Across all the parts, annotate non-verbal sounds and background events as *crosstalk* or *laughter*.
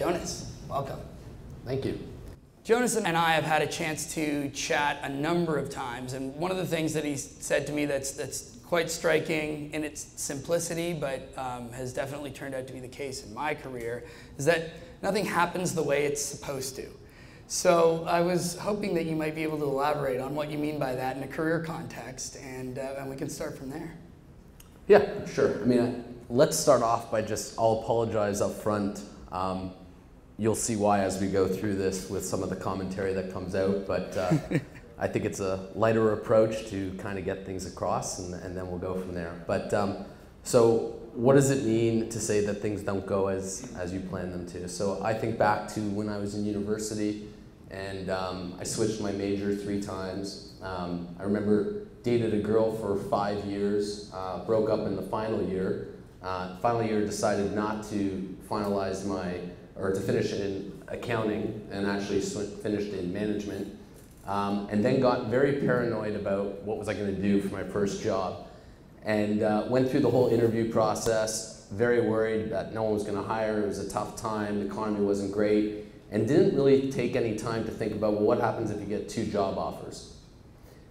Jonas, welcome. Thank you. Jonas and I have had a chance to chat a number of times, and one of the things that he said to me that's that's quite striking in its simplicity, but um, has definitely turned out to be the case in my career, is that nothing happens the way it's supposed to. So I was hoping that you might be able to elaborate on what you mean by that in a career context, and, uh, and we can start from there. Yeah, sure. I mean, let's start off by just, I'll apologize up front. Um, you'll see why as we go through this with some of the commentary that comes out, but uh, *laughs* I think it's a lighter approach to kind of get things across, and, and then we'll go from there. But um, so what does it mean to say that things don't go as, as you plan them to? So I think back to when I was in university and um, I switched my major three times. Um, I remember dated a girl for five years, uh, broke up in the final year. Uh, final year decided not to finalize my, or to finish in accounting and actually finished in management. Um, and then got very paranoid about what was I going to do for my first job. And uh, went through the whole interview process, very worried that no one was going to hire. It was a tough time, the economy wasn't great and didn't really take any time to think about, well, what happens if you get two job offers?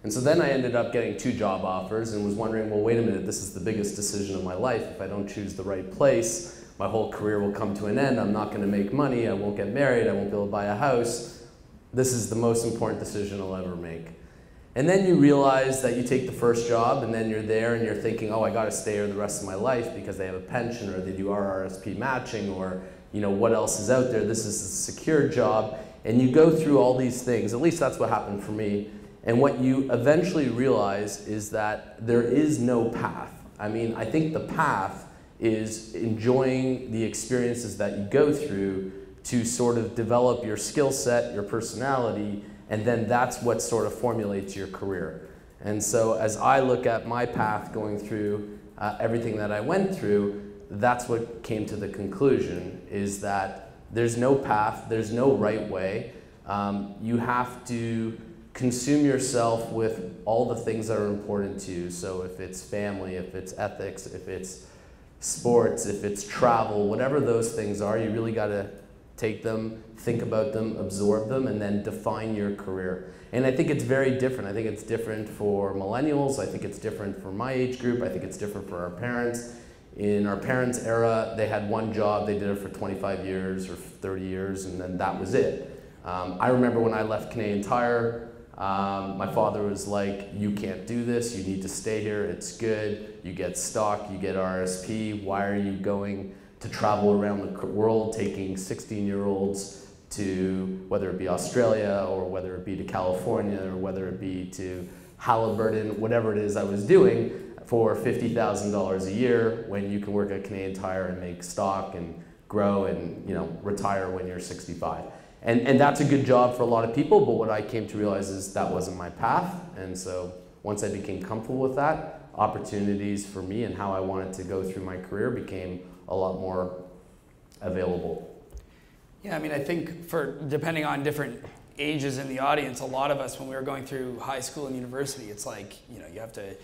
And so then I ended up getting two job offers and was wondering, well, wait a minute, this is the biggest decision of my life. If I don't choose the right place, my whole career will come to an end. I'm not going to make money. I won't get married. I won't be able to buy a house. This is the most important decision I'll ever make. And then you realize that you take the first job and then you're there and you're thinking, oh, I got to stay here the rest of my life because they have a pension or they do RRSP matching or you know, what else is out there. This is a secure job. And you go through all these things. At least that's what happened for me. And what you eventually realize is that there is no path. I mean, I think the path is enjoying the experiences that you go through to sort of develop your skill set, your personality, and then that's what sort of formulates your career. And so as I look at my path going through uh, everything that I went through, that's what came to the conclusion is that there's no path, there's no right way. Um, you have to consume yourself with all the things that are important to you. So if it's family, if it's ethics, if it's sports, if it's travel, whatever those things are, you really got to take them, think about them, absorb them, and then define your career. And I think it's very different. I think it's different for millennials. I think it's different for my age group. I think it's different for our parents. In our parents' era, they had one job, they did it for 25 years or 30 years, and then that was it. Um, I remember when I left Canadian Tire, um, my father was like, You can't do this, you need to stay here, it's good, you get stock, you get RSP, why are you going to travel around the world taking 16 year olds to whether it be Australia or whether it be to California or whether it be to Haliburton, whatever it is I was doing for $50,000 a year when you can work at Canadian Tire and make stock and grow and you know retire when you're 65. And, and that's a good job for a lot of people, but what I came to realize is that wasn't my path. And so once I became comfortable with that, opportunities for me and how I wanted to go through my career became a lot more available. Yeah, I mean, I think for depending on different ages in the audience, a lot of us when we were going through high school and university, it's like, you know, you have to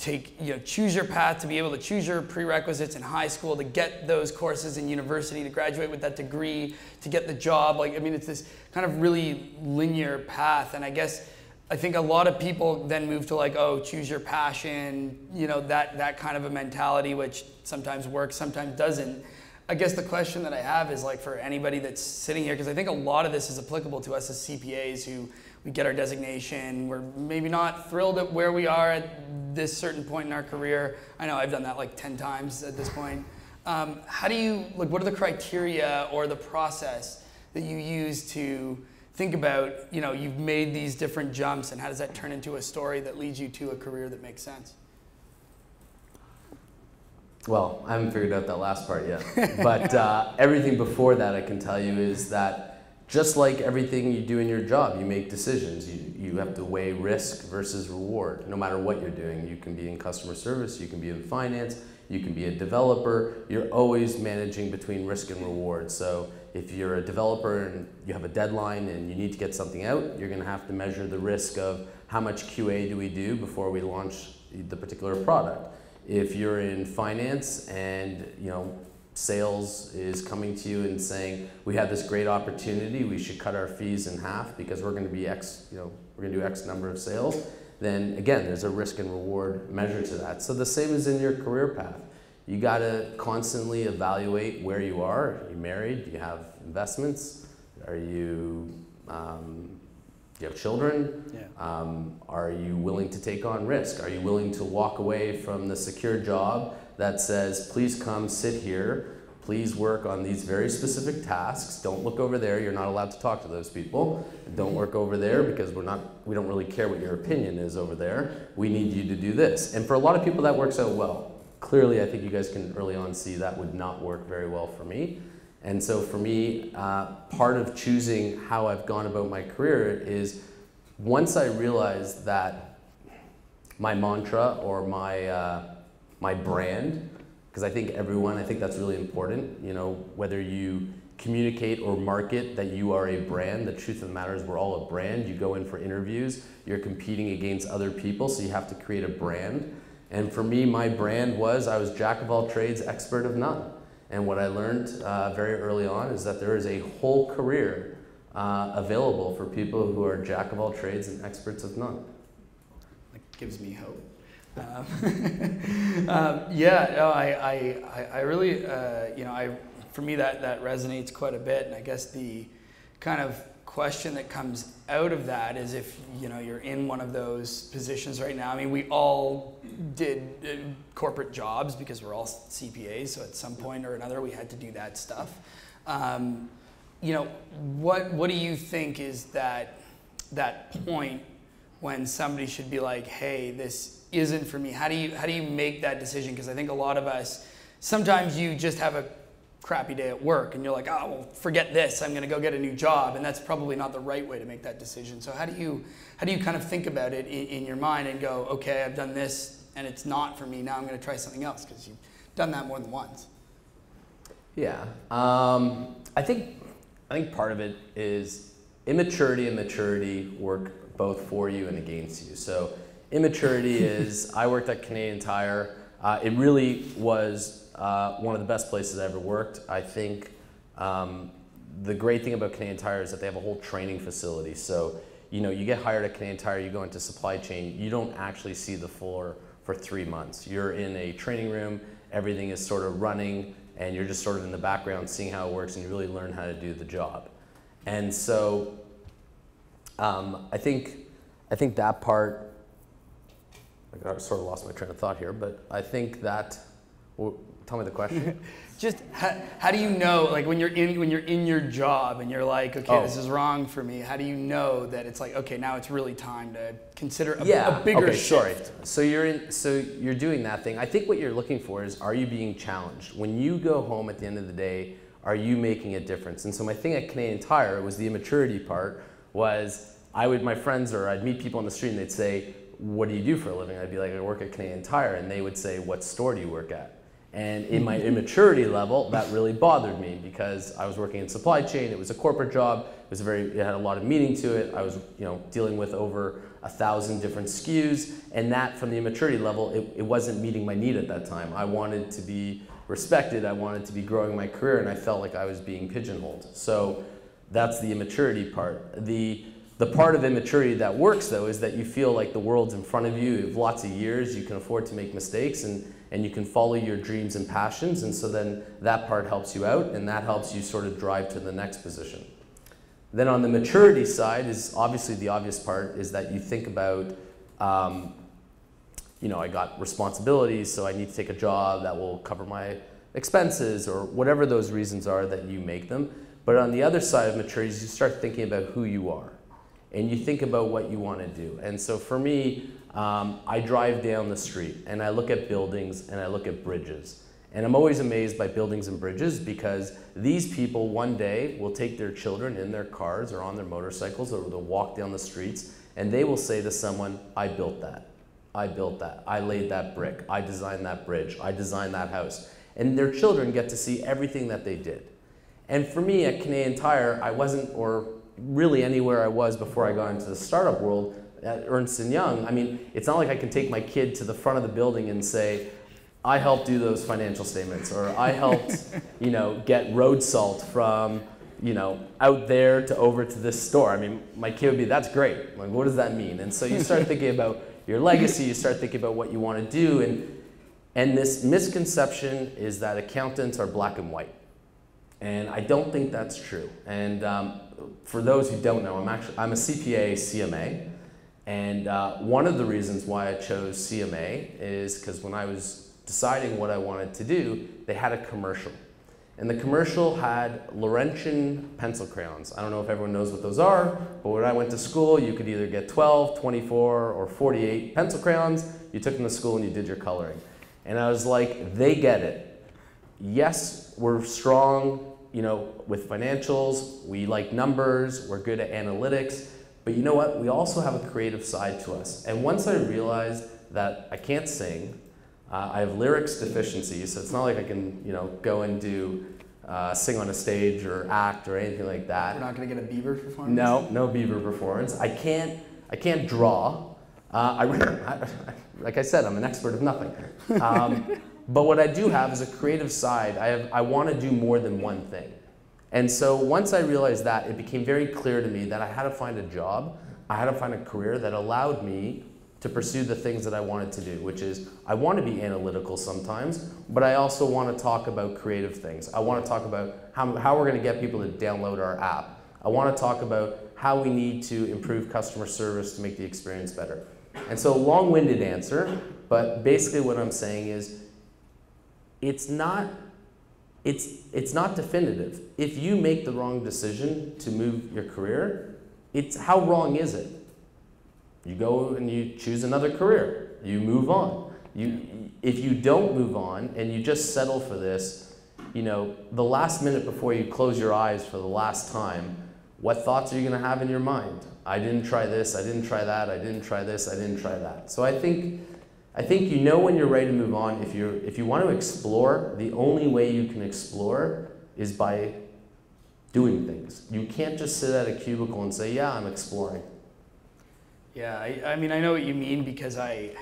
take you know choose your path to be able to choose your prerequisites in high school to get those courses in university to graduate with that degree to get the job like i mean it's this kind of really linear path and i guess i think a lot of people then move to like oh choose your passion you know that that kind of a mentality which sometimes works sometimes doesn't i guess the question that i have is like for anybody that's sitting here because i think a lot of this is applicable to us as cpas who we get our designation. We're maybe not thrilled at where we are at this certain point in our career. I know I've done that like 10 times at this point. Um, how do you, like, what are the criteria or the process that you use to think about, you know, you've made these different jumps and how does that turn into a story that leads you to a career that makes sense? Well, I haven't figured out that last part yet. *laughs* but uh, everything before that, I can tell you, is that just like everything you do in your job, you make decisions. You, you have to weigh risk versus reward, no matter what you're doing. You can be in customer service, you can be in finance, you can be a developer. You're always managing between risk and reward. So if you're a developer and you have a deadline and you need to get something out, you're going to have to measure the risk of how much QA do we do before we launch the particular product. If you're in finance and you know sales is coming to you and saying, we have this great opportunity, we should cut our fees in half because we're going to be X, you know, we're going to do X number of sales, then again, there's a risk and reward measure to that. So the same is in your career path. You got to constantly evaluate where you are. Are you married? Do you have investments? Are you, um, do you have children? Yeah. Um, are you willing to take on risk? Are you willing to walk away from the secure job that says, please come sit here, please work on these very specific tasks. Don't look over there. You're not allowed to talk to those people. Don't work over there because we're not, we don't really care what your opinion is over there. We need you to do this. And for a lot of people, that works out well. Clearly, I think you guys can early on see that would not work very well for me. And so for me, uh, part of choosing how I've gone about my career is once I realized that my mantra or my, uh, my brand, because I think everyone, I think that's really important, you know, whether you communicate or market that you are a brand, the truth of the matter is we're all a brand. You go in for interviews, you're competing against other people, so you have to create a brand. And for me, my brand was I was jack of all trades, expert of none. And what I learned uh, very early on is that there is a whole career uh, available for people who are jack of all trades and experts of none. That gives me hope. Um, *laughs* um, yeah, no, I, I, I really, uh, you know, I, for me that, that resonates quite a bit. And I guess the kind of question that comes out of that is if, you know, you're in one of those positions right now. I mean, we all did uh, corporate jobs because we're all CPAs. So at some point or another, we had to do that stuff. Um, you know, what what do you think is that that point when somebody should be like, hey, this isn't for me? How do you how do you make that decision? Because I think a lot of us sometimes you just have a crappy day at work and you're like, oh well, forget this, I'm gonna go get a new job, and that's probably not the right way to make that decision. So how do you how do you kind of think about it in, in your mind and go, okay, I've done this and it's not for me. Now I'm gonna try something else because you've done that more than once. Yeah, um, I think I think part of it is immaturity and maturity work both for you and against you. So immaturity *laughs* is I worked at Canadian Tire. Uh, it really was uh, one of the best places I ever worked. I think um, the great thing about Canadian Tire is that they have a whole training facility. So you know you get hired at Canadian Tire, you go into supply chain, you don't actually see the floor for three months. You're in a training room. Everything is sort of running and you're just sort of in the background seeing how it works and you really learn how to do the job. And so um, I think I think that part I sort of lost my train of thought here, but I think that tell me the question. *laughs* just how, how, do you know like when you're in when you're in your job and you're like okay oh. this is wrong for me how do you know that it's like okay now it's really time to consider a, yeah. a bigger okay, shift sorry. so you're in so you're doing that thing i think what you're looking for is are you being challenged when you go home at the end of the day are you making a difference and so my thing at canadian tire was the immaturity part was i would my friends or i'd meet people on the street and they'd say what do you do for a living i'd be like i work at canadian tire and they would say what store do you work at and in my immaturity level, that really bothered me because I was working in supply chain. It was a corporate job. It was very, it had a lot of meaning to it. I was, you know, dealing with over a thousand different SKUs, and that from the immaturity level, it, it wasn't meeting my need at that time. I wanted to be respected. I wanted to be growing my career, and I felt like I was being pigeonholed. So that's the immaturity part. The the part of immaturity that works though is that you feel like the world's in front of you. You have lots of years. You can afford to make mistakes, and and you can follow your dreams and passions. And so then that part helps you out and that helps you sort of drive to the next position. Then on the maturity side is obviously the obvious part is that you think about, um, you know, I got responsibilities, so I need to take a job that will cover my expenses or whatever those reasons are that you make them. But on the other side of maturity is you start thinking about who you are and you think about what you want to do. And so for me, um, I drive down the street and I look at buildings and I look at bridges. And I'm always amazed by buildings and bridges because these people one day will take their children in their cars or on their motorcycles or they'll walk down the streets and they will say to someone, I built that. I built that. I laid that brick. I designed that bridge. I designed that house. And their children get to see everything that they did. And for me at Canadian Tire, I wasn't, or really anywhere I was before I got into the startup world, at Ernst & Young, I mean, it's not like I can take my kid to the front of the building and say, I helped do those financial statements, or I helped, *laughs* you know, get road salt from, you know, out there to over to this store. I mean, my kid would be, that's great. Like, what does that mean? And so you start thinking *laughs* about your legacy, you start thinking about what you want to do, and, and this misconception is that accountants are black and white. And I don't think that's true. And um, for those who don't know, I'm actually, I'm a CPA CMA. And uh, one of the reasons why I chose CMA is because when I was deciding what I wanted to do, they had a commercial. And the commercial had Laurentian pencil crayons. I don't know if everyone knows what those are, but when I went to school, you could either get 12, 24, or 48 pencil crayons. You took them to school and you did your coloring. And I was like, they get it. Yes, we're strong, you know, with financials. We like numbers. We're good at analytics. But you know what? We also have a creative side to us. And once I realized that I can't sing, uh, I have lyrics deficiency, so it's not like I can, you know, go and do uh, sing on a stage or act or anything like that. We're not going to get a Bieber performance. No, no Bieber performance. I can't. I can't draw. Uh, I, *laughs* I, like I said, I'm an expert of nothing. Um, *laughs* but what I do have is a creative side. I have. I want to do more than one thing. And so once I realized that, it became very clear to me that I had to find a job. I had to find a career that allowed me to pursue the things that I wanted to do, which is I want to be analytical sometimes, but I also want to talk about creative things. I want to talk about how, how we're going to get people to download our app. I want to talk about how we need to improve customer service to make the experience better. And so, long winded answer, but basically what I'm saying is it's not. It's, it's not definitive. If you make the wrong decision to move your career, it's how wrong is it? You go and you choose another career. You move on. You, if you don't move on and you just settle for this, you know, the last minute before you close your eyes for the last time, what thoughts are you going to have in your mind? I didn't try this, I didn't try that, I didn't try this, I didn't try that. So I think, I think you know when you're ready to move on. If, you're, if you want to explore, the only way you can explore is by doing things. You can't just sit at a cubicle and say, yeah, I'm exploring. Yeah, I, I mean, I know what you mean because I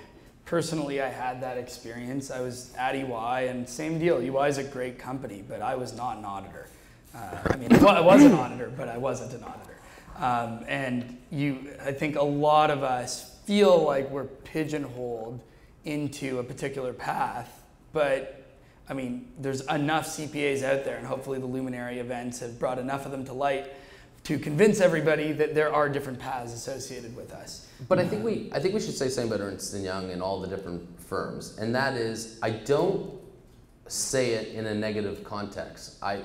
personally I had that experience. I was at EY and same deal. EY is a great company, but I was not an auditor. Uh, I mean, I was an *laughs* auditor, but I wasn't an auditor. Um, and you, I think a lot of us feel like we're pigeonholed into a particular path, but I mean, there's enough CPAs out there, and hopefully the Luminari events have brought enough of them to light to convince everybody that there are different paths associated with us. But I think we I think we should say something about Ernst and Young and all the different firms, and that is I don't say it in a negative context. I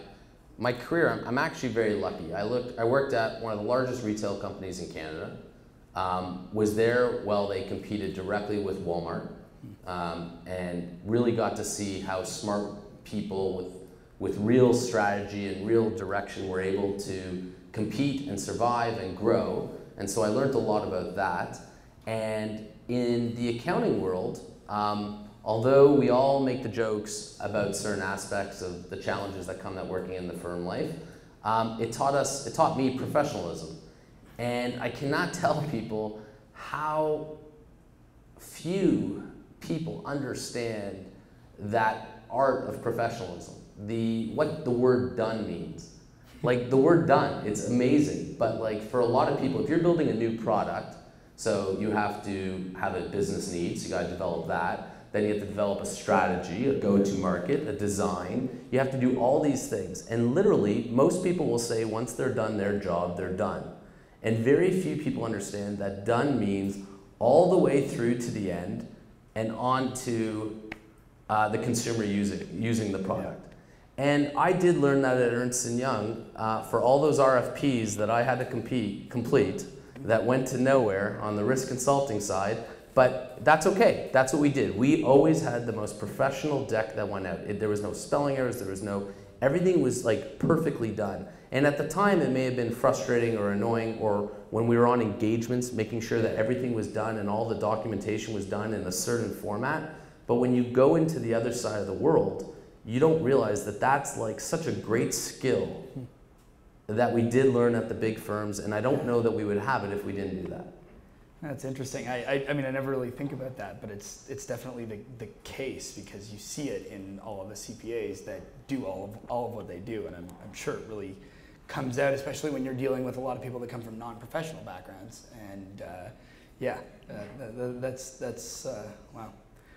my career I'm, I'm actually very lucky. I looked I worked at one of the largest retail companies in Canada. Um, was there while they competed directly with Walmart, um, and really got to see how smart people with with real strategy and real direction were able to compete and survive and grow. And so I learned a lot about that. And in the accounting world, um, although we all make the jokes about certain aspects of the challenges that come that working in the firm life, um, it taught us, it taught me professionalism. And I cannot *laughs* tell people how few people understand that art of professionalism, the, what the word done means. Like the word done, it's amazing. But like for a lot of people, if you're building a new product, so you have to have a business needs, you gotta develop that. Then you have to develop a strategy, a go-to market, a design. You have to do all these things. And literally, most people will say once they're done their job, they're done. And very few people understand that done means all the way through to the end and on to uh, the consumer using, using the product. And I did learn that at Ernst & Young uh, for all those RFPs that I had to compete, complete that went to nowhere on the risk consulting side. But that's okay. That's what we did. We always had the most professional deck that went out. It, there was no spelling errors. There was no, everything was like perfectly done. And at the time, it may have been frustrating or annoying, or when we were on engagements, making sure that everything was done and all the documentation was done in a certain format. But when you go into the other side of the world, you don't realize that that's like such a great skill that we did learn at the big firms, and I don't know that we would have it if we didn't do that. That's interesting. I, I, I, mean, I never really think about that, but it's it's definitely the, the case because you see it in all of the CPAs that do all of all of what they do, and I'm, I'm sure it really comes out, especially when you're dealing with a lot of people that come from non-professional backgrounds. And uh, yeah, uh, that's that's uh, wow,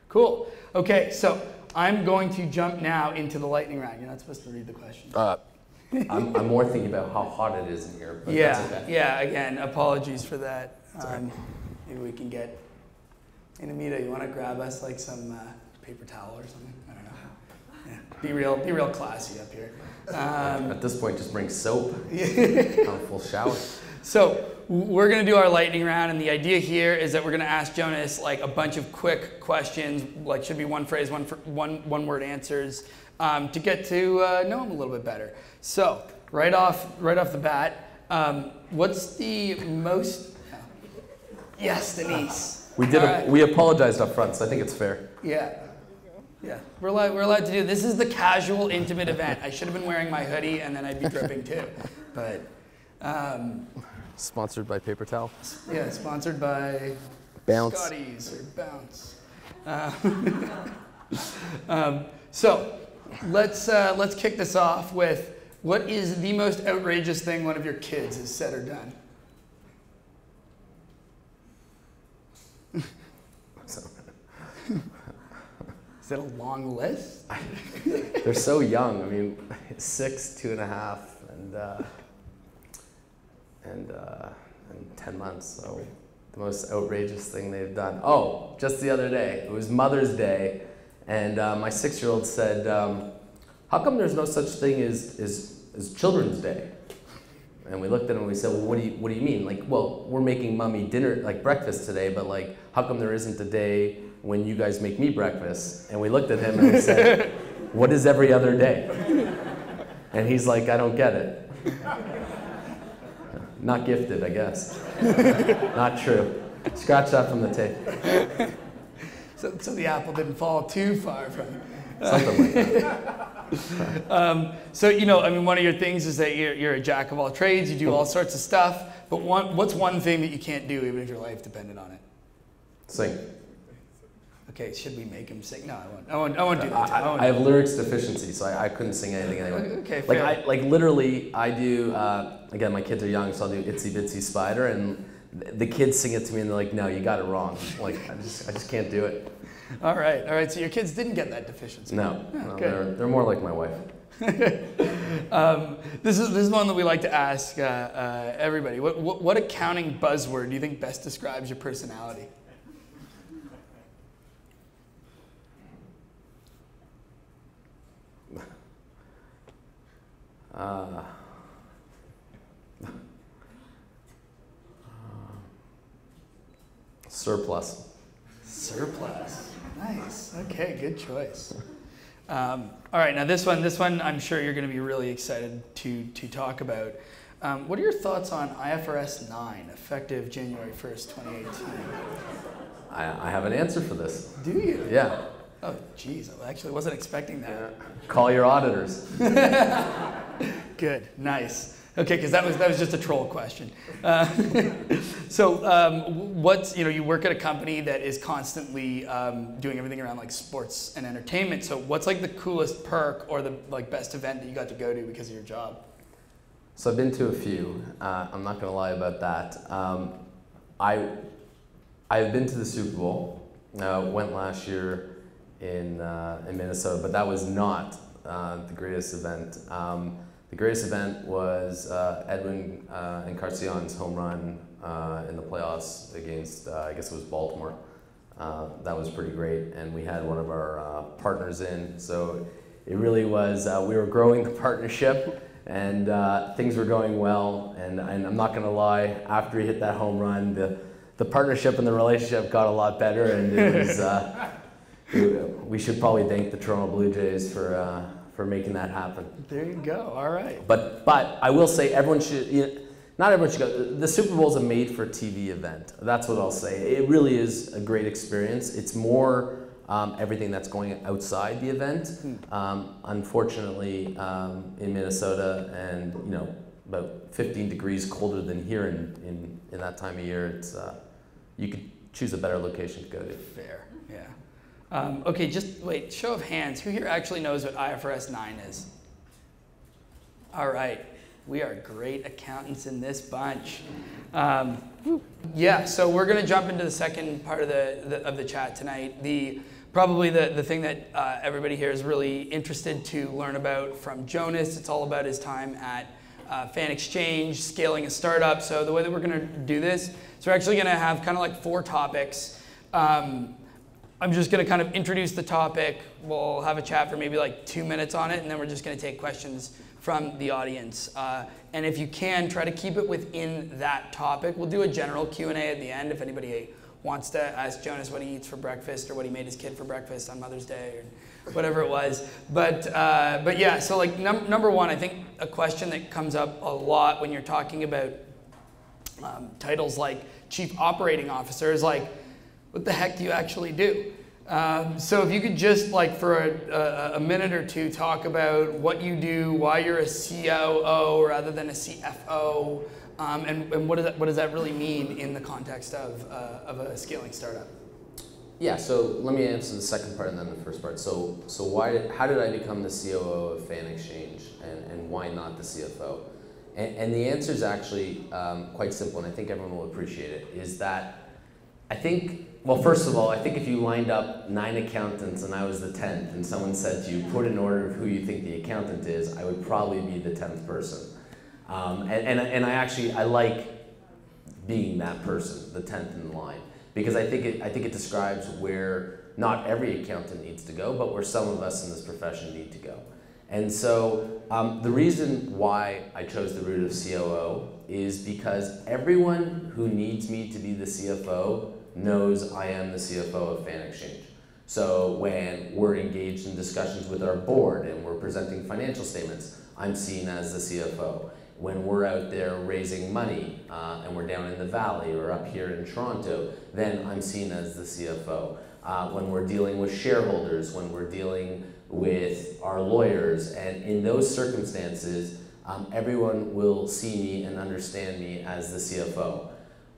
cool. Okay, so I'm going to jump now into the lightning round. You're not supposed to read the question. Uh, I'm, I'm, more thinking about how hot it is in here. yeah, okay. yeah. Again, apologies for that. Um, maybe we can get. Anamita, you want to grab us like some uh, paper towel or something? I don't know. Yeah. Be real, be real classy up here. Um, At this point, just bring soap. *laughs* a full shower. So we're gonna do our lightning round, and the idea here is that we're gonna ask Jonas like a bunch of quick questions, like should be one phrase, one one one word answers, um, to get to uh, know him a little bit better. So right off right off the bat, um, what's the most? Yes, Denise. We did. A, right. We apologized up front, so I think it's fair. Yeah. Yeah, we're allowed, we're allowed to do this. is the casual, intimate event. I should have been wearing my hoodie and then I'd be dripping too. But um, sponsored by paper towel. Yeah, sponsored by Bounce. Scotties or Bounce. Uh, *laughs* um, so let's uh, let's kick this off with what is the most outrageous thing one of your kids has said or done. Is it a long list? *laughs* They're so young. I mean, six, two and a half, and uh, and uh, and ten months. So the most outrageous thing they've done. Oh, just the other day, it was Mother's Day, and uh, my six-year-old said, um, "How come there's no such thing as, as as Children's Day?" And we looked at him and we said, well, what do you, what do you mean? Like, well, we're making mommy dinner, like breakfast today, but like, how come there isn't a day when you guys make me breakfast. And we looked at him and we said, *laughs* What is every other day? And he's like, I don't get it. Not gifted, I guess. *laughs* Not true. Scratch that from the tape. So, so the apple didn't fall too far from Something like that. *laughs* um, so, you know, I mean, one of your things is that you're, you're a jack of all trades, you do all sorts of stuff, but one, what's one thing that you can't do even if your life depended on it? Sing. Okay, should we make him sing? No, I won't. I won't, I won't do that. I, I, I have lyrics deficiency, so I, I couldn't sing anything anyway. Okay, fair. Like, I, like literally, I do, uh, again, my kids are young, so I'll do Itsy Bitsy Spider, and the kids sing it to me, and they're like, no, you got it wrong. Like, I just, I just can't do it. All right, all right, so your kids didn't get that deficiency? No, oh, no they're, they're more like my wife. *laughs* um, this is this is one that we like to ask uh, uh, everybody. What, what, what accounting buzzword do you think best describes your personality? Uh, *laughs* surplus. Surplus. Nice. Okay, good choice. Um, all right, now this one, this one, I'm sure you're going to be really excited to to talk about. Um, what are your thoughts on IFRS 9, effective January 1st, 2018? I, I have an answer for this. Do you? Yeah. Oh, geez, I actually wasn't expecting that. Yeah. Call your auditors. *laughs* Good, nice. Okay, because that was that was just a troll question. Uh, *laughs* so, um, what's you know you work at a company that is constantly um, doing everything around like sports and entertainment. So, what's like the coolest perk or the like best event that you got to go to because of your job? So I've been to a few. Uh, I'm not going to lie about that. Um, I I've been to the Super Bowl. Uh, went last year in uh, in Minnesota, but that was not uh, the greatest event. Um, the greatest event was uh, Edwin uh, Encarnacion's home run uh, in the playoffs against, uh, I guess it was Baltimore. Uh, that was pretty great, and we had one of our uh, partners in, so it really was, we were growing the *laughs* partnership, and things were going well, and, and I'm not gonna lie, after he hit that home run, the, the partnership and the relationship got a lot better, and it was, *laughs* we should probably thank the Toronto Blue Jays for, for making that happen. There you go. All right. But but I will say everyone should. You know, not everyone should go. The Super Bowl is a made-for-TV event. That's what I'll say. It really is a great experience. It's more um, everything that's going outside the event. Hmm. Um, unfortunately, um, in Minnesota, and you know, about 15 degrees colder than here in, in, in that time of year, it's uh, you could choose a better location to go to. Fair, yeah. Um, okay, just wait, show of hands. Who here actually knows what IFRS 9 is? All right, we are great accountants in this bunch. Um, yeah, so we're going to jump into the second part of the, the, of the chat tonight. The probably the, the thing that uh, everybody here is really interested to learn about from Jonas. It's all about his time at uh, Fanxchange, scaling a startup. So the way that we're going to do this, so we're actually going to have kind of like four topics. Um, I'm just going to kind of introduce the topic. We'll have a chat for maybe like two minutes on it, and then we're just going to take questions from the audience. Uh, and if you can, try to keep it within that topic. We'll do a general Q&A at the end if anybody wants to ask Jonas what he eats for breakfast or what he made his kid for breakfast on Mother's Day or whatever it was. But, uh, but yeah, so like num- number one, I think a question that comes up a lot when you're talking about um, titles like Chief Operating Officer is like, what the heck do you actually do? Um, so if you could just like for a, a, a, minute or two talk about what you do, why you're a COO rather than a CFO, um, and, and what, that, what does that really mean in the context of, uh, of a scaling startup? Yeah, so let me answer the second part and then the first part. So, so why did, how did I become the COO of Fanxchange and, and why not the CFO? And, and the answer is actually um, quite simple, and I think everyone will appreciate it, is that I think, well, first of all, I think if you lined up nine accountants and I was the 10th, and someone said to you, put an order of who you think the accountant is, I would probably be the 10th person. Um, and, and, and I actually, I like being that person, the 10th in line, because I think it, I think it describes where not every accountant needs to go, but where some of us in this profession need to go. And so um, the reason why I chose the route of COO is because everyone who needs me to be the CFO knows I am the CFO of Fanxchange. So when we're engaged in discussions with our board and we're presenting financial statements, I'm seen as the CFO when we're out there raising money uh, and we're down in the valley or up here in Toronto, then I'm seen as the CFO. Uh, when we're dealing with shareholders, when we're dealing with our lawyers, and in those circumstances, um, everyone will see me and understand me as the CFO.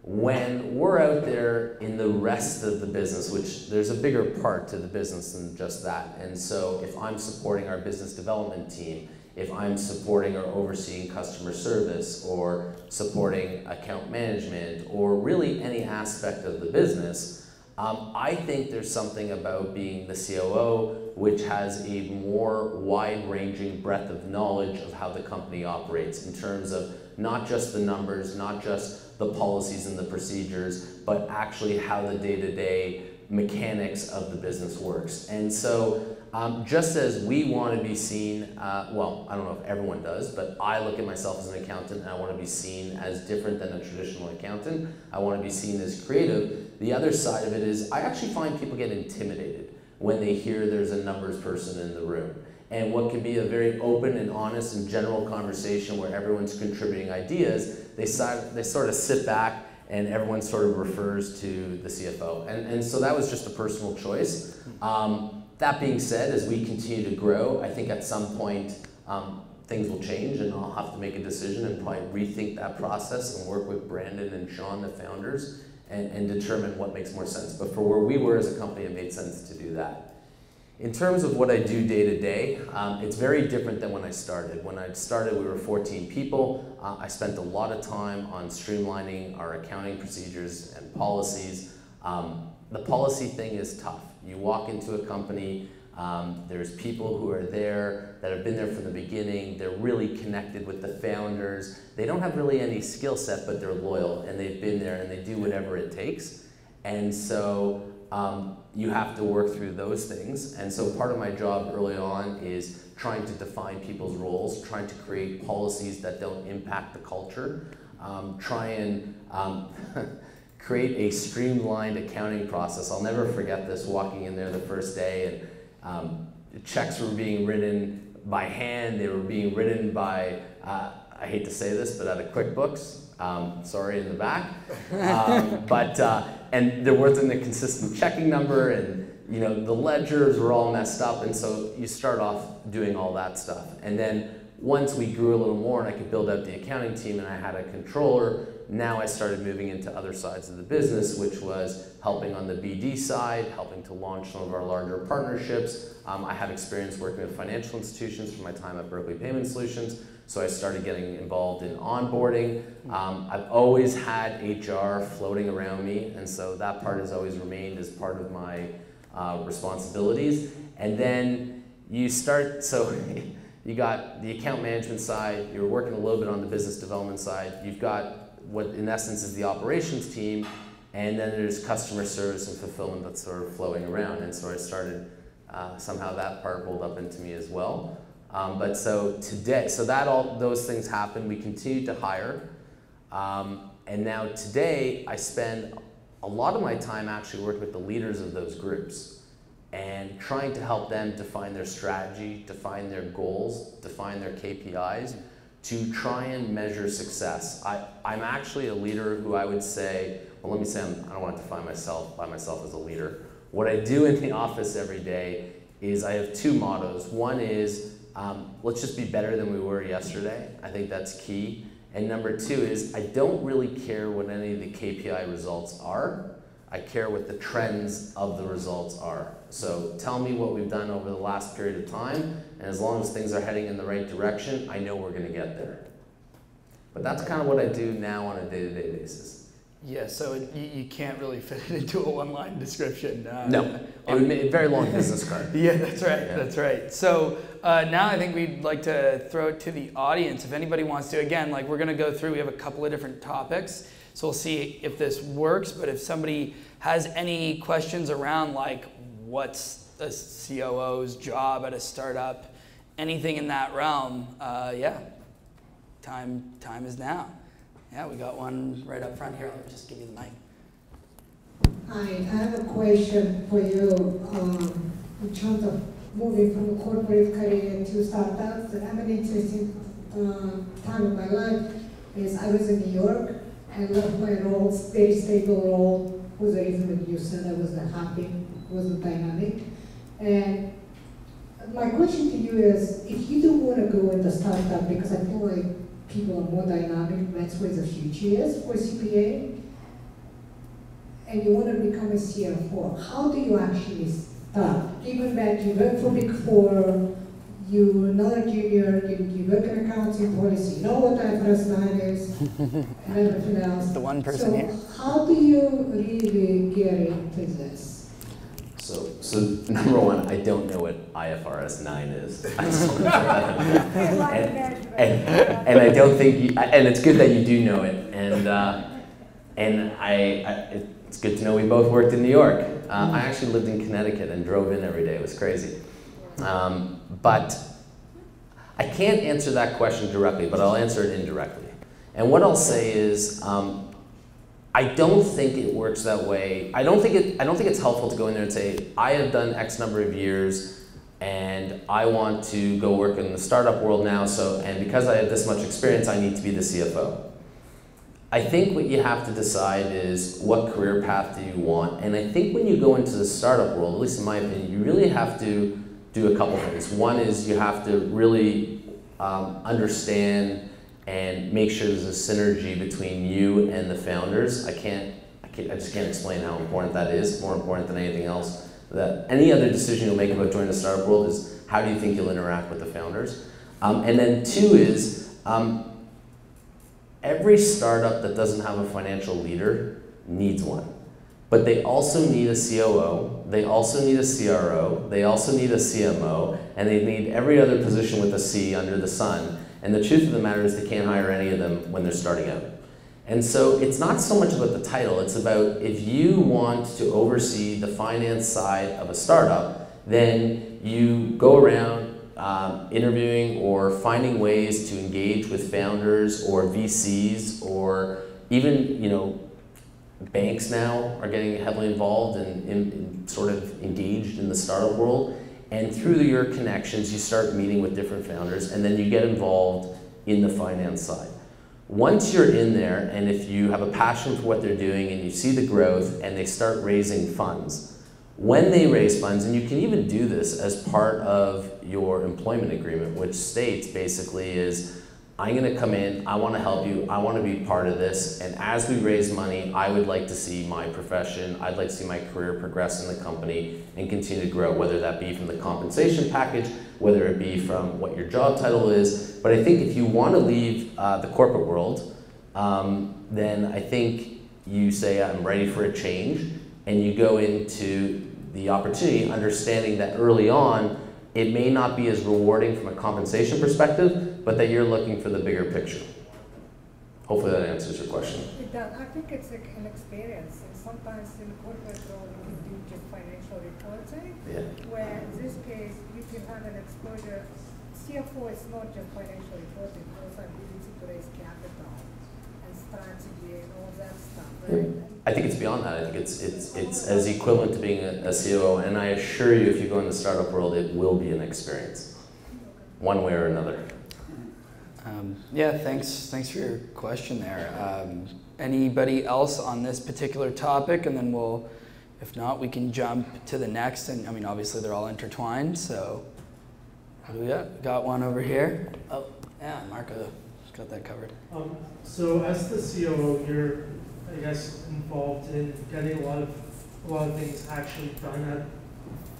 When we're out there in the rest of the business, which there's a bigger part to the business than just that, and so if I'm supporting our business development team, if I'm supporting or overseeing customer service or supporting account management or really any aspect of the business, um, I think there's something about being the COO which has a more wide ranging breadth of knowledge of how the company operates in terms of not just the numbers, not just the policies and the procedures, but actually how the day to day mechanics of the business works. And so um, just as we want to be seen, uh, well, I don't know if everyone does, but I look at myself as an accountant and I want to be seen as different than a traditional accountant. I want to be seen as creative. The other side of it is I actually find people get intimidated when they hear there's a numbers person in the room. And what can be a very open and honest and general conversation where everyone's contributing ideas, they, they sort of sit back and everyone sort of refers to the CFO. And, and so that was just a personal choice. Um, that being said, as we continue to grow, I think at some point um, things will change and I'll have to make a decision and probably rethink that process and work with Brandon and Sean, the founders, and, and determine what makes more sense. But for where we were as a company, it made sense to do that. In terms of what I do day to day, um, it's very different than when I started. When I started, we were 14 people. Uh, I spent a lot of time on streamlining our accounting procedures and policies. Um, the policy thing is tough. You walk into a company, um, there's people who are there that have been there from the beginning. They're really connected with the founders. They don't have really any skill set, but they're loyal and they've been there and they do whatever it takes. And so um, you have to work through those things. And so part of my job early on is trying to define people's roles, trying to create policies that don't impact the culture, um, try and um, *laughs* create a streamlined accounting process. I'll never forget this walking in there the first day and um, checks were being written by hand. They were being written by, uh, I hate to say this, but out of QuickBooks. Um, sorry in the back. *laughs* Um, but, uh, and there wasn't a consistent checking number and you know, the ledgers were all messed up. And so you start off doing all that stuff. And then once we grew a little more and I could build out the accounting team and I had a controller, now I started moving into other sides of the business, which was helping on the BD side, helping to launch some of our larger partnerships. Um, I have experience working with financial institutions from my time at Berkeley Payment Solutions, so I started getting involved in onboarding. Um, I've always had HR floating around me, and so that part has always remained as part of my uh, responsibilities. And then you start, so *laughs* you got the account management side, you're working a little bit on the business development side, you've got what in essence is the operations team, and then there's customer service and fulfillment that's sort of flowing around. And so I started, uh, somehow that part rolled up into me as well. Um, but so today, so that all those things happen. We continue to hire, um, and now today I spend a lot of my time actually working with the leaders of those groups and trying to help them define their strategy, define their goals, define their KPIs to try and measure success. I, I'm actually a leader who I would say, well, let me say I'm, I do not want to define myself by myself as a leader. What I do in the *laughs* office every day is I have two mottos. One is um, let's just be better than we were yesterday. I think that's key. And number two is I don't really care what any of the KPI results are. I care what the trends of the results are. So tell me what we've done over the last period of time, and as long as things are heading in the right direction, I know we're going to get there. But that's kind of what I do now on a day-to-day basis. Yeah, so it, you, you, can't really *laughs* fit it into a one-line description. Uh, no, it would make a very long business card. *laughs* yeah, that's right. Yeah. That's right. So uh, now I think we'd like to throw it to the audience. If anybody wants to, again, like we're going to go through. We have a couple of different topics, so we'll see if this works. But if somebody has any questions around like what's a COO's job at a startup, anything in that realm, uh, yeah, time time is now. Yeah, we got one right up front here. Let me just give you the mic. Hi, I have a question for you um, in terms of moving from a corporate career to startups. I'm an interesting uh, time of my life is I was in New York. I left my role, very stable role, was the reason that you said I wasn't happy, wasn't dynamic. And my question to you is, if you don't want to go into startup, because I feel like people are more dynamic, that's where the future is for CPA, and you want to become a CFO, how do you actually start? Given that you work for Big Four, you're not a junior, you, you work in accounting policy, you know what IFRS 9 is, *laughs* and everything else. The one person so here. how do you really get into this? So, so *laughs* number one, I don't know what IFRS 9 is. *laughs* and, and, and, I don't think, you, and it's good that you do know it. And, uh, and I, I, it's good to know we both worked in New York. Uh, I actually lived in Connecticut and drove in every day. It was crazy. Um, but I can't answer that question directly, but I'll answer it indirectly. And what I'll say is, um, I don't think it works that way. I don't think it. I don't think it's helpful to go in there and say, I have done X number of years, and I want to go work in the startup world now. So, and because I have this much experience, I need to be the CFO. I think what you have to decide is what career path do you want, and I think when you go into the startup world, at least in my opinion, you really have to do a couple things. One is you have to really um, understand and make sure there's a synergy between you and the founders. I can't, I, can't, I just can't explain how important that is, more important than anything else. That any other decision you'll make about joining the startup world is how do you think you'll interact with the founders? Um, and then two is um, every startup that doesn't have a financial leader needs one. But they also need a COO, they also need a CRO, they also need a CMO, and they need every other position with a C under the sun and the truth of the matter is they can't hire any of them when they're starting out. And so it's not so much about the title, it's about if you want to oversee the finance side of a startup, then you go around um, interviewing or finding ways to engage with founders or VCs or even, you know, banks now are getting heavily involved and in sort of engaged in the startup world. And through your connections, you start meeting with different founders, and then you get involved in the finance side. Once you're in there, and if you have a passion for what they're doing and you see the growth and they start raising funds, when they raise funds, and you can even do this as part of your employment agreement, which states basically is I'm going to come in, I want to help you, I want to be part of this, and as we raise money, I would like to see my profession, I'd like to see my career progress in the company and continue to grow, whether that be from the compensation package, whether it be from what your job title is. But I think if you want to leave uh, the corporate world, um, then I think you say, I'm ready for a change, and you go into the opportunity understanding that early on, it may not be as rewarding from a compensation perspective, but that you're looking for the bigger picture. Hopefully that answers your question. It does. I think it's like an experience. And sometimes in corporate world you can do just financial reporting. Yeah. Where in this case, you can have an exposure. CFO is not just financial reporting, it's also ability to raise capital and strategy and all that stuff, right? I think it's beyond that. I think it's it's it's as equivalent to being a, a COO. And I assure you, if you go in the startup world, it will be an experience, one way or another. Um, yeah, thanks. Thanks for your question there. Um, anybody else on this particular topic, and then we'll, if not, we can jump to the next. And I mean, obviously, they're all intertwined. So, what? Got one over here. Oh, yeah, Marco got that covered. Um, so as the COO, you're, I guess, involved in getting a lot of a lot of things actually done at,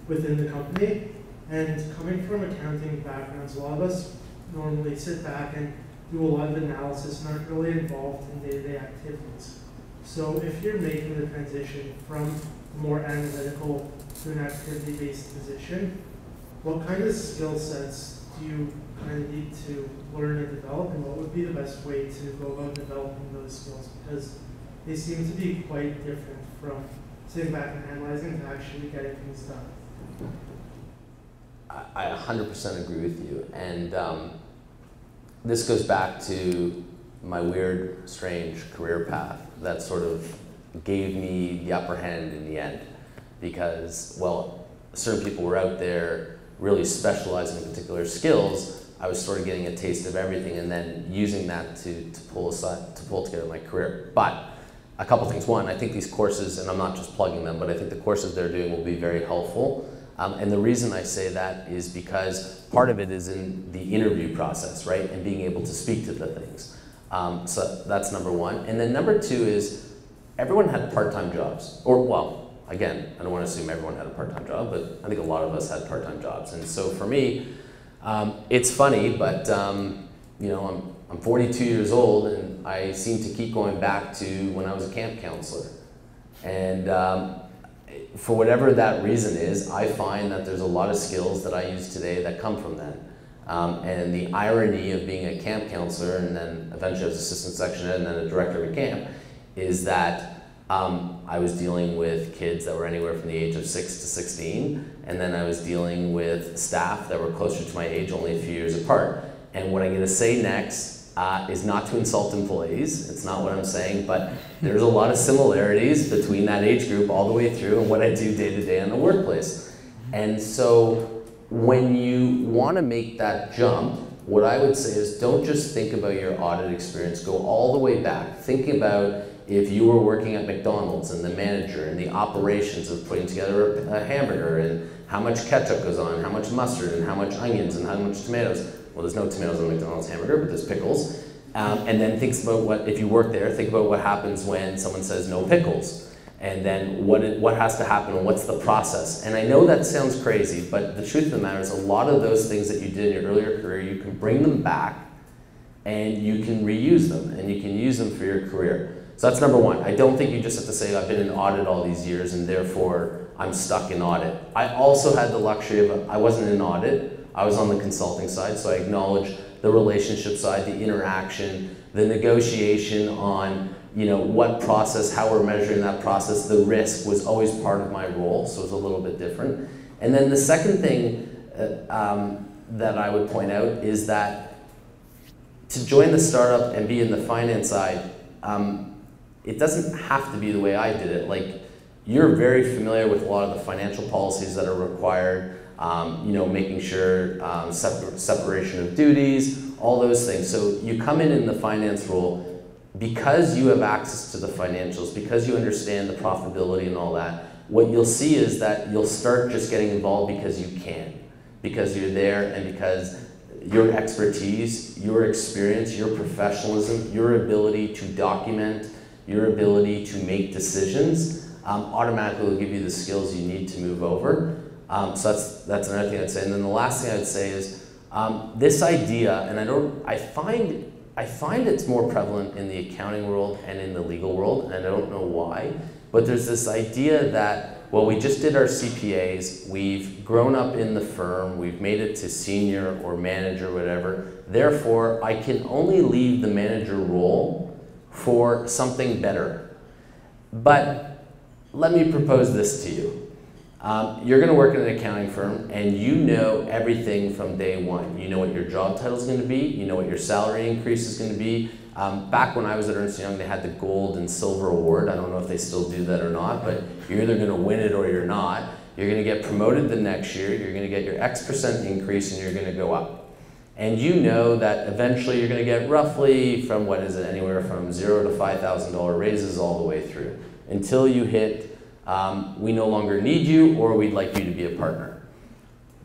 within the company. And coming from accounting backgrounds, a lot of us normally sit back and do a lot of analysis and aren't really involved in day-to-day activities. So if you're making the transition from a more analytical to an activity-based position, what kind of skill sets do you kind of need to learn and develop, and what would be the best way to go about developing those skills? Because they seem to be quite different from sitting back and analyzing to actually getting things done. I, I 100% agree with you. And um, this goes back to my weird, strange career path that sort of gave me the upper hand in the end. Because, well, certain people were out there really specializing in particular skills. I was sort of getting a taste of everything and then using that to, to, pull, aside, to pull together my career. But a couple things. One, I think these courses, and I'm not just plugging them, but I think the courses they're doing will be very helpful um, and the reason I say that is because part of it is in the interview process, right? And being able to speak to the things. Um, so that's number one. And then number two is everyone had part-time jobs. Or, well, again, I don't want to assume everyone had a part-time job, but I think a lot of us had part-time jobs. And so for me, um, it's funny, but um, you know, I'm, I'm 42 years old and I seem to keep going back to when I was a camp counselor. And um, for whatever that reason is, I find that there's a lot of skills that I use today that come from that. Um, and the irony of being a camp counselor and then eventually as assistant section head and then a director of a camp is that um, I was dealing with kids that were anywhere from the age of 6 to 16, and then I was dealing with staff that were closer to my age, only a few years apart. And what I'm going to say next uh, is not to insult employees. It's not what I'm saying, but there's a lot of similarities between that age group all the way through and what I do day to day in the workplace. And so when you want to make that jump, what I would say is don't just think about your audit experience, go all the way back. Think about if you were working at McDonald's and the manager and the operations of putting together a, a hamburger and how much ketchup goes on, how much mustard and how much onions and how much tomatoes well, there's no tomatoes on McDonald's hamburger, but there's pickles. Um, and then thinks about what, if you work there, think about what happens when someone says no pickles. And then what, it, what has to happen and what's the process. And I know that sounds crazy, but the truth of the matter is a lot of those things that you did in your earlier career, you can bring them back and you can reuse them and you can use them for your career. So that's number one. I don't think you just have to say, I've been in audit all these years and therefore I'm stuck in audit. I also had the luxury of, I wasn't in audit, I was on the consulting side, so I acknowledge the relationship side, the interaction, the negotiation on you know what process, how we're measuring that process. The risk was always part of my role, so it was a little bit different. And then the second thing uh, um, that I would point out is that to join the startup and be in the finance side, um, it doesn't have to be the way I did it. Like you're very familiar with a lot of the financial policies that are required um, you know, making sure um, separ separation of duties, all those things. So you come in in the finance role because you have access to the financials, because you understand the profitability and all that. What you'll see is that you'll start just getting involved because you can, because you're there, and because your expertise, your experience, your professionalism, your ability to document, your ability to make decisions, um, automatically will give you the skills you need to move over. Um, so that's that's another thing I'd say. And then the last thing I'd say is um, this idea, and I don't, I find I find it's more prevalent in the accounting world and in the legal world, and I don't know why. But there's this idea that well, we just did our CPAs, we've grown up in the firm, we've made it to senior or manager, whatever. Therefore, I can only leave the manager role for something better. But let me propose this to you. Um, you're going to work in an accounting firm and you know everything from day one. You know what your job title is going to be, you know what your salary increase is going to be. Um, back when I was at Ernst Young, they had the gold and silver award. I don't know if they still do that or not, but you're either going to win it or you're not. You're going to get promoted the next year, you're going to get your X percent increase, and you're going to go up. And you know that eventually you're going to get roughly from what is it, anywhere from zero to $5,000 raises all the way through until you hit um, we no longer need you or we'd like you to be a partner.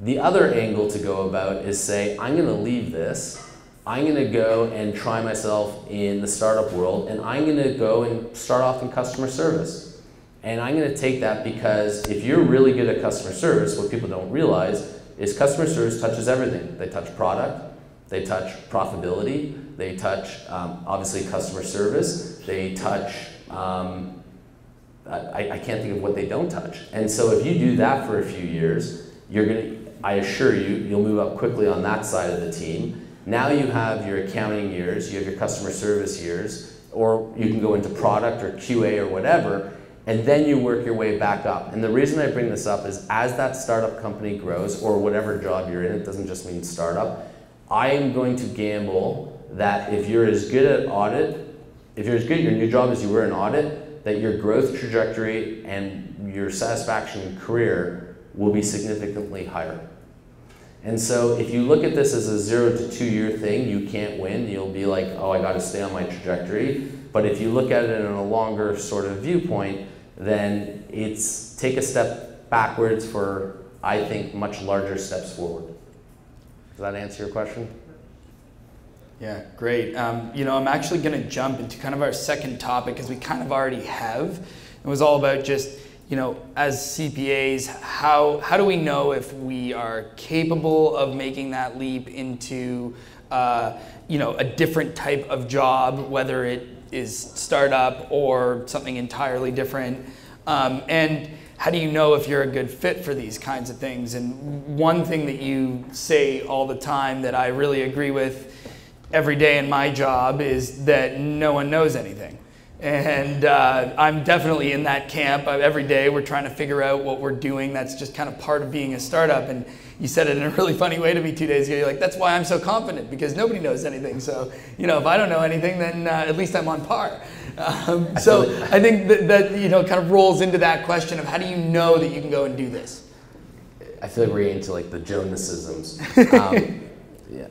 The other angle to go about is say, I'm going to leave this. I'm going to go and try myself in the startup world and I'm going to go and start off in customer service. And I'm going to take that because if you're really good at customer service, what people don't realize is customer service touches everything. They touch product, they touch profitability, they touch um, obviously customer service, they touch um, I, I can't think of what they don't touch. And so if you do that for a few years, you're gonna, I assure you, you'll move up quickly on that side of the team. Now you have your accounting years, you have your customer service years, or you can go into product or QA or whatever, and then you work your way back up. And the reason I bring this up is as that startup company grows, or whatever job you're in, it doesn't just mean startup, I am going to gamble that if you're as good at audit, if you're as good at your new job as you were in audit, that your growth trajectory and your satisfaction in career will be significantly higher. And so if you look at this as a zero to two year thing, you can't win. You'll be like, oh, I got to stay on my trajectory. But if you look at it in a longer sort of viewpoint, then it's take a step backwards for, I think, much larger steps forward. Does that answer your question? Yeah, great. Um, you know, I'm actually going to jump into kind of our second topic because we kind of already have. It was all about just, you know, as CPAs, how, how do we know if we are capable of making that leap into, uh, you know, a different type of job, whether it is startup or something entirely different? Um, and how do you know if you're a good fit for these kinds of things? And one thing that you say all the time that I really agree with every day in my job is that no one knows anything. And uh, I'm definitely in that camp. Every day we're trying to figure out what we're doing. That's just kind of part of being a startup. And you said it in a really funny way to me two days ago. You're like, that's why I'm so confident because nobody knows anything. So, you know, if I don't know anything, then uh, at least I'm on par. *laughs* Um, so I think that, that, you know, kind of rolls into that question of how do you know that you can go and do this? I feel like we're into like the Jonasisms. *laughs* Um, yeah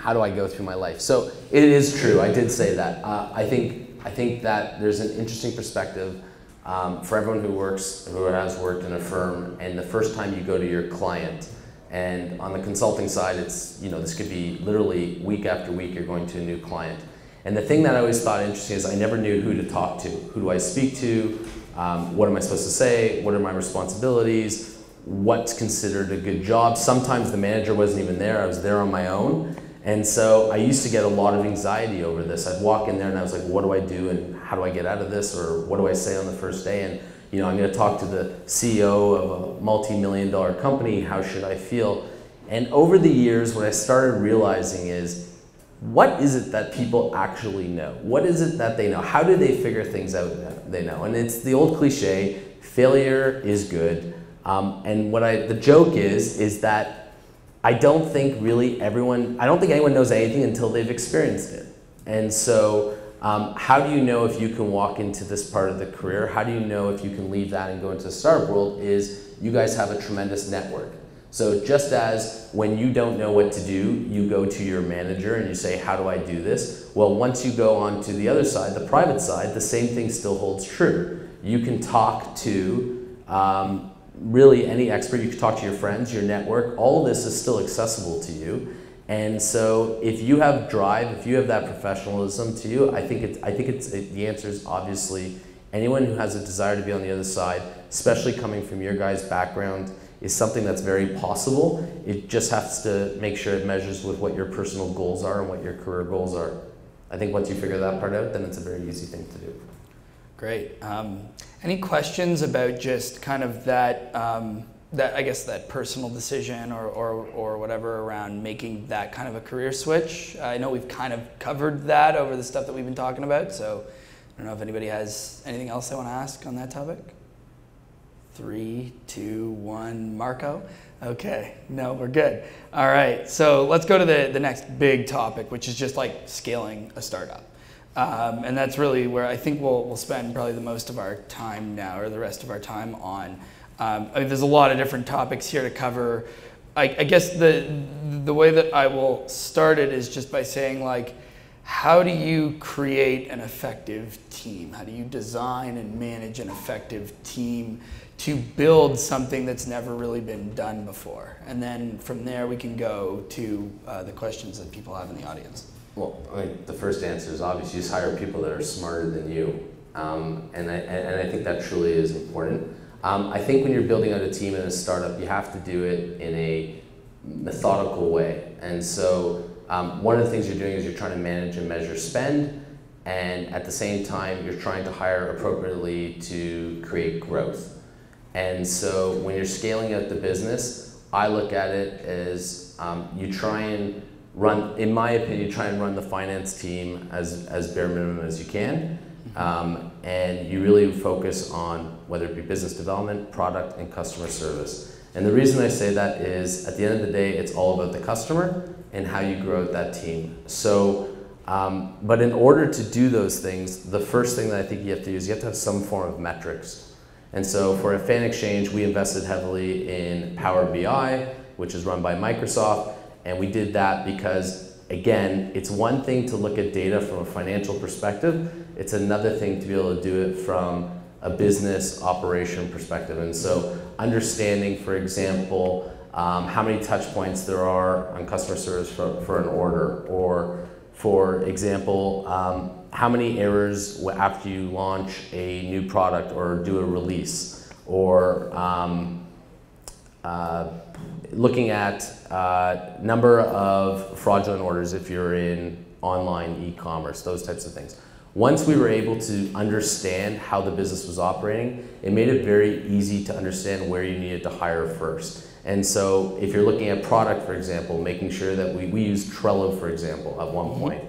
how do I go through my life? So it is true. I did say that. Uh, I think I think that there's an interesting perspective um, for everyone who works who has worked in a firm, and the first time you go to your client. And on the consulting side, it's you know this could be literally week after week you're going to a new client. And the thing that I always thought interesting is I never knew who to talk to. Who do I speak to? Um, what am I supposed to say? What are my responsibilities? What's considered a good job? Sometimes the manager wasn't even there. I was there on my own. And so I used to get a lot of anxiety over this. I'd walk in there and I was like, what do I do and how do I get out of this or what do I say on the first day? And you know, I'm going to talk to the CEO of a multi-million dollar company. How should I feel? And over the years, what I started realizing is, what is it that people actually know? What is it that they know? How do they figure things out that they know? And it's the old cliche: failure is good. Um, and what I the joke is is that I don't think really everyone, I don't think anyone knows anything until they've experienced it. And so, um, how do you know if you can walk into this part of the career? How do you know if you can leave that and go into the startup world? Is you guys have a tremendous network. So, just as when you don't know what to do, you go to your manager and you say, How do I do this? Well, once you go on to the other side, the private side, the same thing still holds true. You can talk to um, really any expert. You can talk to your friends, your network. All this is still accessible to you. And so, if you have drive, if you have that professionalism to you, I think it's, I think it's it, the answer is obviously anyone who has a desire to be on the other side, especially coming from your guys' background, is something that's very possible. It just has to make sure it measures with what your personal goals are and what your career goals are. I think once you figure that part out, then it's a very easy thing to do. Great. Um, any questions about just kind of that, um, that I guess that personal decision or, or, or whatever around making that kind of a career switch? I know we've kind of covered that over the stuff that we've been talking about, so I don't know if anybody has anything else they want to ask on that topic. Three, two, one, Marco. Okay, no, we're good. All right, so let's go to the, the next big topic, which is just like scaling a startup. Um, and that's really where I think we'll, we'll spend probably the most of our time now, or the rest of our time on. Um, I mean, there's a lot of different topics here to cover. I, I guess the, the way that I will start it is just by saying, like, how do you create an effective team? How do you design and manage an effective team to build something that's never really been done before? And then from there, we can go to uh, the questions that people have in the audience. Well, I mean, the first answer is obvious. You just hire people that are smarter than you, um, and I, and I think that truly is important. Um, I think when you're building out a team in a startup, you have to do it in a methodical way. And so um, one of the things you're doing is you're trying to manage and measure spend, and at the same time, you're trying to hire appropriately to create growth. And so when you're scaling out the business, I look at it as um, you try and run, in my opinion, try and run the finance team as, as bare minimum as you can. Um, and you really focus on whether it be business development, product, and customer service. And the reason I say that is at the end of the day, it's all about the customer and how you grow that team. So, um, but in order to do those things, the first thing that I think you have to do is you have to have some form of metrics. And so for a Fanxchange, we invested heavily in Power BI, which is run by Microsoft. And we did that because, again, it's one thing to look at data from a financial perspective, it's another thing to be able to do it from a business operation perspective. And so, understanding, for example, um, how many touch points there are on customer service for, for an order, or for example, um, how many errors after you launch a new product or do a release, or um, uh, looking at uh, number of fraudulent orders if you're in online e-commerce, those types of things. Once we were able to understand how the business was operating, it made it very easy to understand where you needed to hire first. And so if you're looking at product, for example, making sure that we, we use Trello, for example, at one mm-hmm. point.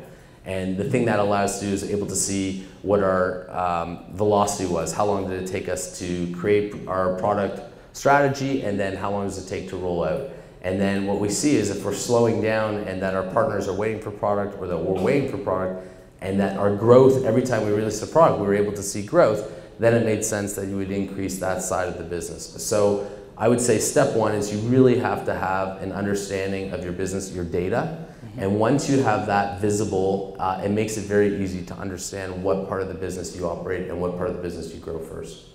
And the thing that allows us to do is able to see what our um, velocity was. How long did it take us to create our product strategy, and then how long does it take to roll out? And then what we see is if we're slowing down and that our partners are waiting for product or that we're waiting for product, and that our growth, every time we release a product, we were able to see growth, then it made sense that you would increase that side of the business. So I would say step one is you really have to have an understanding of your business, your data. Mm-hmm. And once you have that visible, uh, it makes it very easy to understand what part of the business you operate and what part of the business you grow first.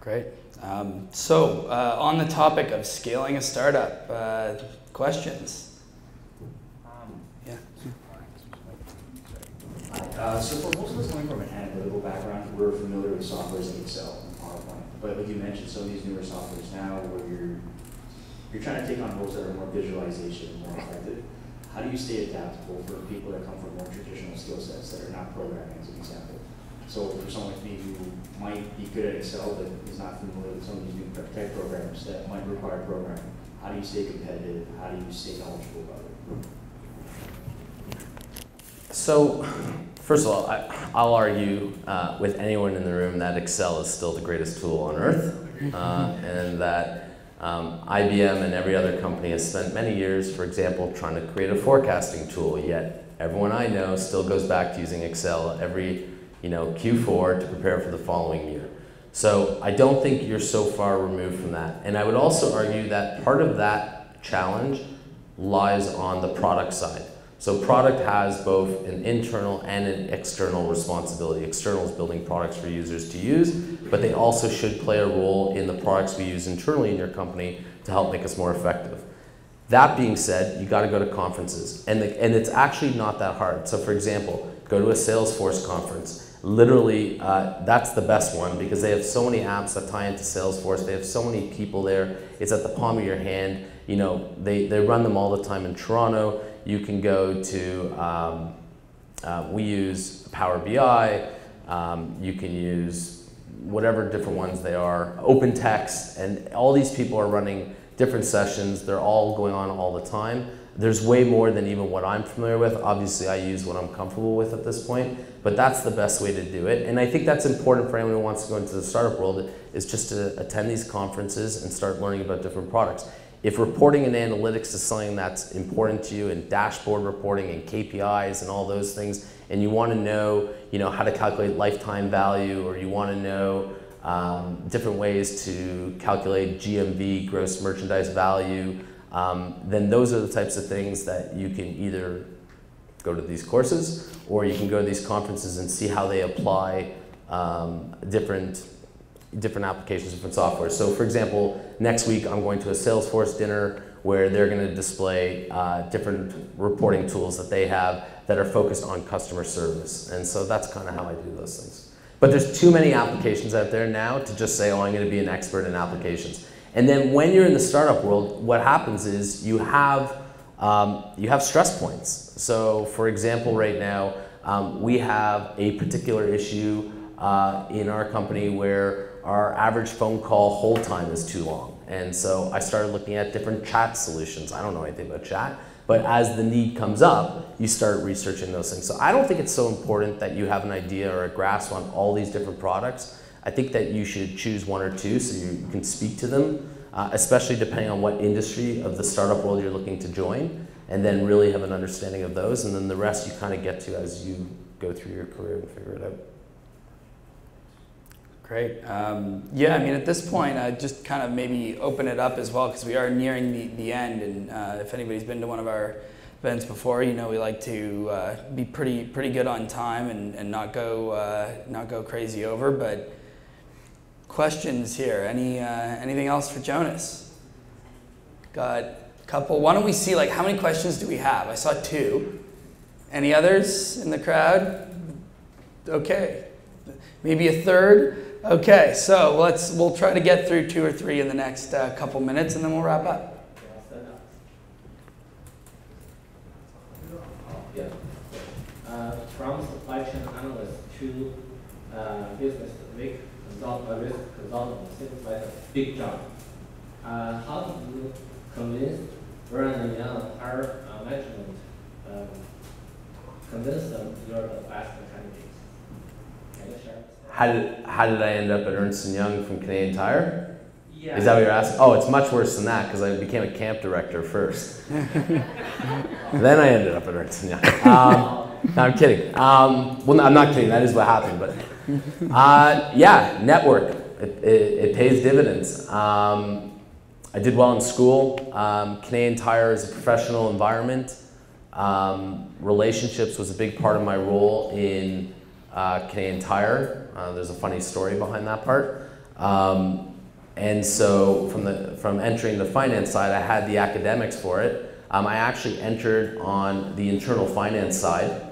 Great. Um, so, uh, on the topic of scaling a startup, uh, questions? Um, yeah. Uh, so, for most of us coming from an analytical background, we're familiar with softwares like Excel and PowerPoint. But like you mentioned, some of these newer softwares now, where you're you're trying to take on roles that are more visualization, more effective. How do you stay adaptable for people that come from more traditional skill sets that are not programming, as an example? So for someone like me who might be good at Excel but is not familiar with some of these new tech programs that might require programming, how do you stay competitive? How do you stay knowledgeable about it? So, first of all, I, will argue uh, with anyone in the room that Excel is still the greatest tool on earth, *laughs* uh, and that um, IBM and every other company has spent many years, for example, trying to create a forecasting tool. Yet everyone I know still goes back to using Excel every you know, Q4 to prepare for the following year. So I don't think you're so far removed from that. And I would also argue that part of that challenge lies on the product side. So product has both an internal and an external responsibility. External is building products for users to use, but they also should play a role in the products we use internally in your company to help make us more effective. That being said, you got to go to conferences, and the, and it's actually not that hard. So, for example, go to a Salesforce conference. Literally, uh, that's the best one because they have so many apps that tie into Salesforce. They have so many people there. It's at the palm of your hand. You know, they, they run them all the time in Toronto. You can go to, um, uh, we use Power BI. Um, you can use whatever different ones they are, OpenText, and all these people are running different sessions. They're all going on all the time. There's way more than even what I'm familiar with. Obviously, I use what I'm comfortable with at this point, but that's the best way to do it. And I think that's important for anyone who wants to go into the startup world is just to attend these conferences and start learning about different products. If reporting and analytics is something that's important to you and dashboard reporting and KPIs and all those things, and you want to know, you know, how to calculate lifetime value or you want to know um, different ways to calculate GMV, gross merchandise value, um, then those are the types of things that you can either go to these courses or you can go to these conferences and see how they apply um, different different applications, different software. So for example, next week I'm going to a Salesforce dinner where they're going to display uh, different reporting tools that they have that are focused on customer service. And so that's kind of how I do those things. But there's too many applications out there now to just say, oh, I'm going to be an expert in applications. And then when you're in the startup world, what happens is you have um, you have stress points. So, for example, right now um, we have a particular issue uh, in our company where our average phone call hold time is too long, and so I started looking at different chat solutions. I don't know anything about chat, but as the need comes up, you start researching those things. So I don't think it's so important that you have an idea or a grasp on all these different products. I think that you should choose one or two so you can speak to them, uh, especially depending on what industry of the startup world you're looking to join, and then really have an understanding of those. And then the rest you kind of get to as you go through your career and figure it out. Great. Um, yeah, I mean, at this point, I just kind of maybe open it up as well because we are nearing the, the end. And uh, if anybody's been to one of our events before, you know we like to uh, be pretty pretty good on time and, and not go uh, not go crazy over. But questions here? Any uh, anything else for Jonas? Got a couple. Why don't we see like how many questions do we have? I saw two. Any others in the crowd? Okay, maybe a third. Okay, so let's we'll try to get through two or three in the next uh, couple minutes, and then we'll wrap up. Uh, from supply chain analyst to uh, business risk consultant, risk consultant seems like a big jump. Uh, how did you convince Ernst & Young, our uh, management, um, convince them you're the best candidate? Can you share? How did, how did I end up at Ernst & Young from Canadian Tire? Yeah. Is that what you're asking? Oh, it's much worse than that because I became a camp director first. *laughs* then I ended up at Ernst & Young. *laughs* Um, no, I'm kidding. Um, well, no, I'm not kidding. That is what happened. But uh, yeah, network. It, it, it pays dividends. Um, I did well in school. Um, Canadian Tire is a professional environment. Um, relationships was a big part of my role in uh, Canadian Tire. Uh, there's a funny story behind that part. Um, and so from, the, from entering the finance side, I had the academics for it. Um, I actually entered on the internal finance side.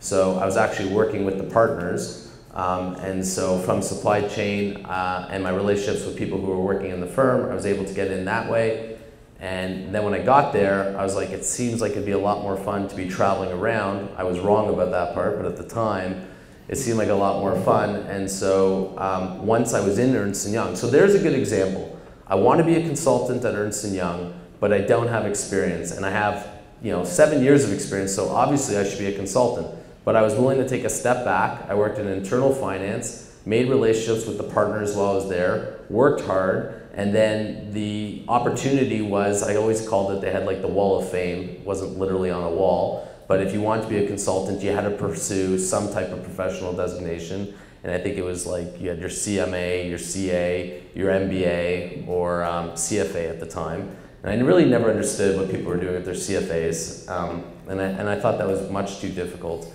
So I was actually working with the partners. Um, and so from supply chain uh, and my relationships with people who were working in the firm, I was able to get in that way. And then when I got there, I was like, it seems like it'd be a lot more fun to be traveling around. I was wrong about that part, but at the time, it seemed like a lot more fun. And so um, once I was in Ernst & Young, so there's a good example. I want to be a consultant at Ernst & Young, but I don't have experience. And I have, you know, seven years of experience, so obviously I should be a consultant. But I was willing to take a step back. I worked in internal finance, made relationships with the partners while I was there, worked hard, and then the opportunity was, I always called it, they had like the wall of fame, it wasn't literally on a wall, but if you wanted to be a consultant, you had to pursue some type of professional designation. And I think it was like you had your CMA, your CA, your MBA, or um, CFA at the time. And I really never understood what people were doing with their CFAs. Um, and, I, and I thought that was much too difficult.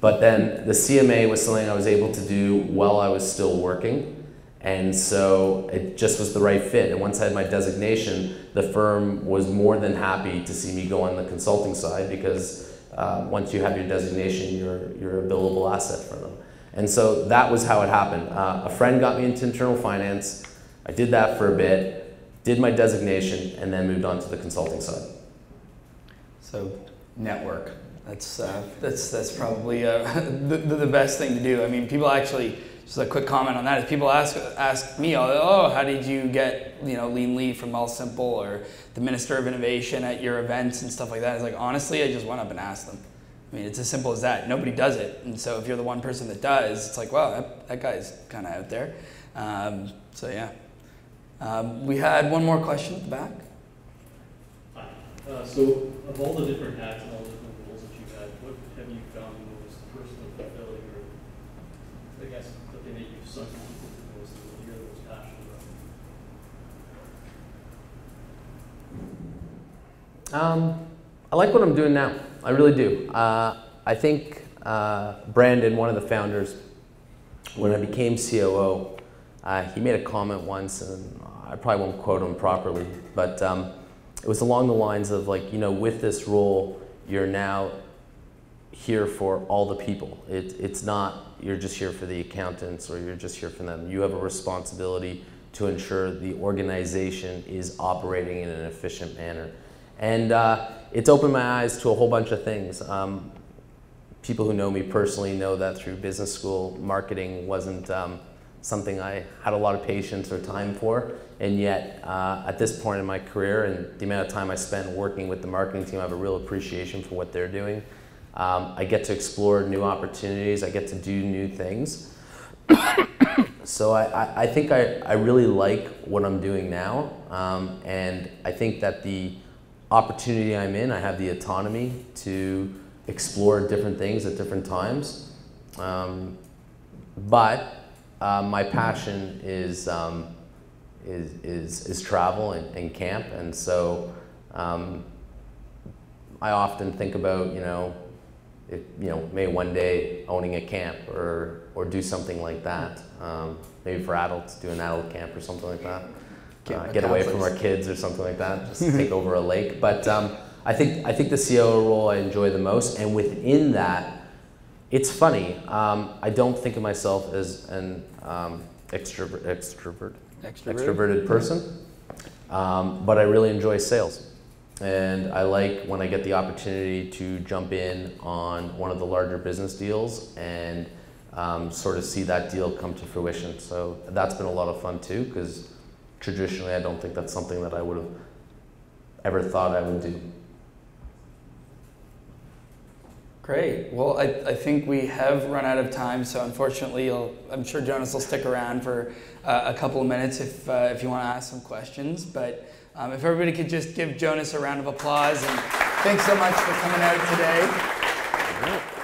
But then the CMA was something I was able to do while I was still working. And so it just was the right fit. And once I had my designation, the firm was more than happy to see me go on the consulting side because uh, once you have your designation, you're, you're a billable asset for them. And so that was how it happened. Uh, a friend got me into internal finance. I did that for a bit, did my designation, and then moved on to the consulting side. So network. That's uh, that's that's probably uh, *laughs* the, the best thing to do. I mean, people actually just a quick comment on that. If people ask ask me, oh, how did you get you know Lean Lee from All Simple or the Minister of Innovation at your events and stuff like that? It's like honestly, I just went up and asked them. I mean, it's as simple as that. Nobody does it, and so if you're the one person that does, it's like, wow, that, that guy's kind of out there. Um, so yeah, um, we had one more question at the back. Hi. Uh, so, of all the different hats and all the different roles that you've had, what have you found the most personally fulfilling, or I guess Um, I like what I'm doing now. I really do. Uh, I think uh, Brandon, one of the founders, when I became COO, uh, he made a comment once, and I probably won't quote him properly, but um, it was along the lines of like, you know, with this role, you're now here for all the people. It, it's not you're just here for the accountants or you're just here for them. You have a responsibility to ensure the organization is operating in an efficient manner. And uh, it's opened my eyes to a whole bunch of things. Um, people who know me personally know that through business school, marketing wasn't um, something I had a lot of patience or time for. And yet, uh, at this point in my career and the amount of time I spent working with the marketing team, I have a real appreciation for what they're doing. Um, I get to explore new opportunities, I get to do new things. *coughs* so I, I, I, think I, I really like what I'm doing now. Um, and I think that the opportunity I'm in, I have the autonomy to explore different things at different times. Um, but uh, my passion is, um, is, is, is, travel and, and, camp, and so um, I often think about, you know, if, you know, maybe one day owning a camp or, or do something like that. Um, maybe for adults, do an adult camp or something like that. Uh, get away from our kids or something like that. *laughs* Just take over a lake. But um, I think I think the COO role I enjoy the most, and within that, it's funny. Um, I don't think of myself as an um, extrovert, extrovert, extroverted, extroverted person, um, but I really enjoy sales. And I like when I get the opportunity to jump in on one of the larger business deals and um, sort of see that deal come to fruition. So that's been a lot of fun too, because traditionally I don't think that's something that I would have ever thought I would do. Great. Well, I, I think we have run out of time, so unfortunately, I'm sure Jonas will stick around for uh, a couple of minutes if, uh, if you want to ask some questions. But um, if everybody could just give Jonas a round of applause, and thanks so much for coming out today.